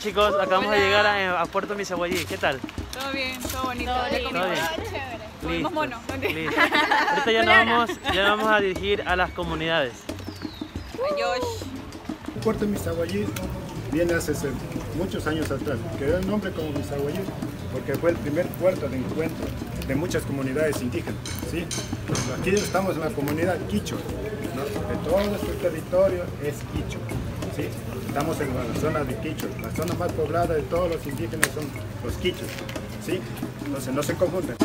chicos, acabamos de llegar a, a Puerto Misaguayí. ¿Qué tal? Todo bien, todo bonito. Todo Ya bien. comimos. Comimos mono. Listo. Ahorita ya nos, vamos, ya nos vamos a dirigir a las comunidades. Adiós. Puerto Misaguayí viene hace muchos años atrás. Quedó el nombre como Misaguayí porque fue el primer puerto de encuentro de muchas comunidades indígenas. ¿sí? Aquí estamos en la comunidad Quicho. ¿no? De todo este territorio es Quicho. ¿sí? Estamos en la zona de Quicho. La zona más poblada de todos los indígenas son los Quichos. ¿sí? Entonces no se confunden.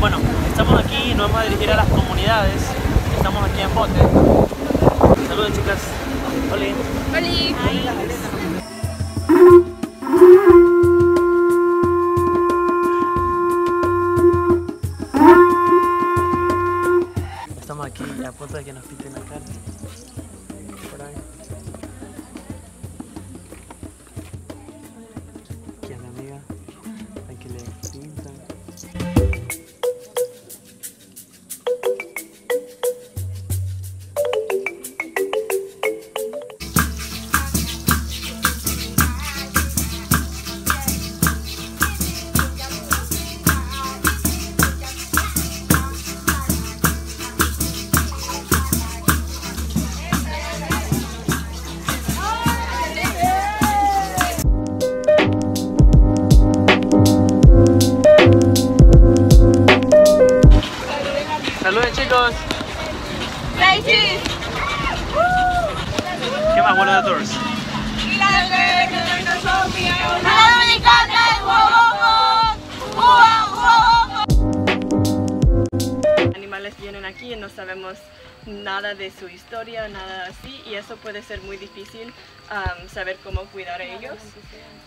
Bueno, estamos aquí y nos vamos a dirigir a las comunidades. Estamos aquí en Bote. Saludos chicas. Hola. Estamos aquí a punto de que nos pinten la cara. Chicos. ¿Qué más bueno de Tours? Animales vienen aquí y no sabemos nada de su historia, nada así, y eso puede ser muy difícil um, saber cómo cuidar a ellos.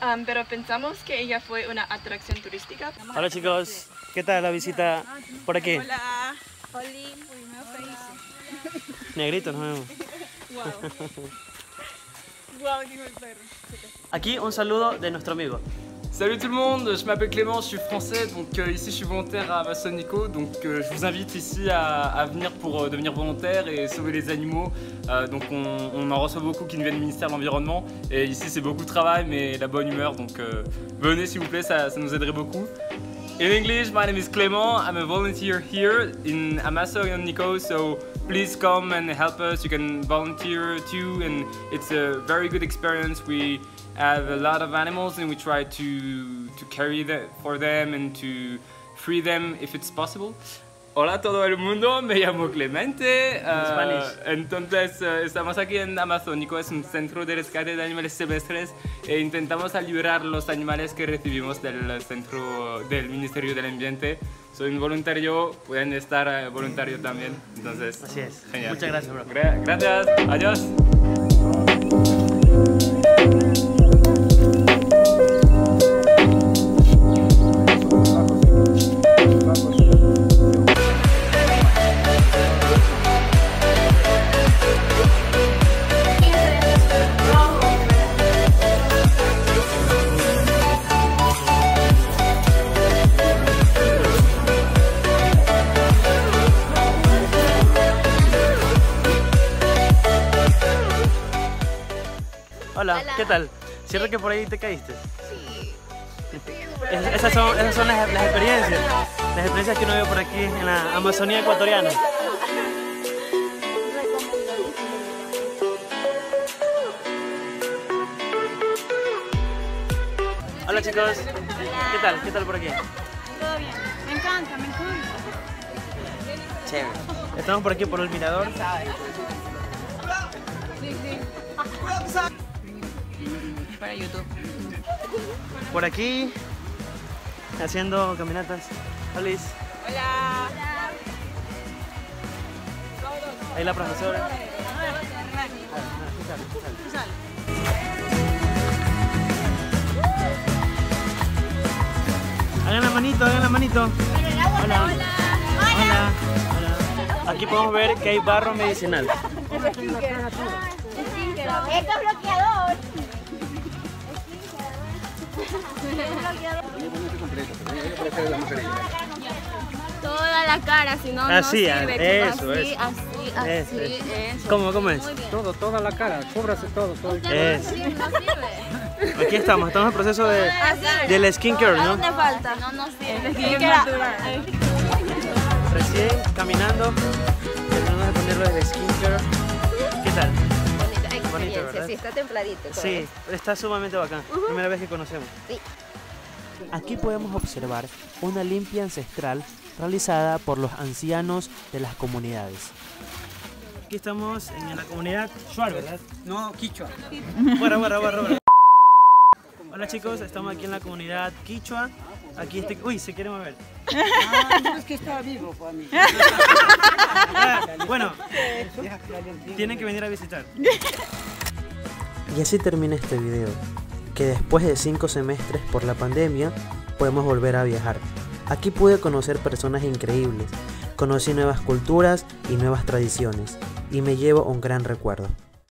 Um, pero pensamos que ella fue una atracción turística. Hola chicos, ¿qué tal la visita por aquí? Hola. Negrito, nos vemos. Wow, dijo el perro. Aquí un saludo de nuestro amigo. Salut tout le monde, je m'appelle Clément, je suis français, donc euh, ici je suis volontaire à Amazonico, donc euh, je vous invite ici à, à venir pour euh, devenir volontaire et sauver les animaux. Euh, donc on, on en reçoit beaucoup qui nous viennent du ministère de l'Environnement et ici c'est beaucoup de travail mais la bonne humeur, donc euh, venez s'il vous plaît, ça, ça nous aiderait beaucoup. In English, my name is Clément. I'm a volunteer here in Amazonico, so please come and help us. You can volunteer too, and it's a very good experience. We have a lot of animals, and we try to to carry that for them and to free them if it's possible. Hola a todo el mundo, me llamo Clemente. Spanish. entonces, eh, estamos aquí en Amazónico, es un centro de rescate de animales silvestres e intentamos liberar los animales que recibimos del centro del Ministerio del Ambiente. Soy un voluntario, pueden estar eh, voluntario también. Entonces, Así es. genial. Muchas gracias, bro. Gra- gracias, adiós. Hola, ¿qué tal? ¿Cierto que por ahí te caíste? Sí. esas son, esas son las, las experiencias. Las experiencias que uno ve por aquí en la Amazonía ecuatoriana. Hola chicos, ¿qué tal? ¿Qué tal por aquí? Todo bien. Me encanta, me encanta. Chévere. Estamos por aquí por el mirador. Para YouTube. Por aquí haciendo caminatas. Hola. Hola. Ahí la profesora. Hagan la manito, hagan la manito. Hola. Hola. Hola. Aquí podemos ver que hay barro medicinal. Esto es bloqueador. Toda la cara, si no, Así, no sirve. eso, así, eso. así. Sí, así Este. es. ¿Cómo, cómo es? Todo, toda la cara, cúbrase todo, todo. Usted Es. no sirve, no sirve. Aquí estamos, estamos en el proceso de, Así. del skincare, ¿A ¿no? dónde falta? No nos sirve. Recién caminando, terminando de ponerlo del skincare. ¿Qué tal? Sí, está templadito. todo Sí, eso. está sumamente bacán. Primera vez que conocemos. Sí. Aquí podemos observar una limpia ancestral realizada por los ancianos de las comunidades. Aquí estamos en la comunidad Shuar, ¿verdad? No, quichua. Bueno, bueno, bueno, bueno. Hola chicos, estamos aquí en la comunidad Quichua. Aquí este... Uy, se quiere mover. Ah, no es que está vivo para mí. Ah, Bueno, tienen que venir a visitar. Y así termina este video, que después de 5 semestres por la pandemia podemos volver a viajar. Aquí pude conocer personas increíbles, conocí nuevas culturas y nuevas tradiciones, y me llevo un gran recuerdo.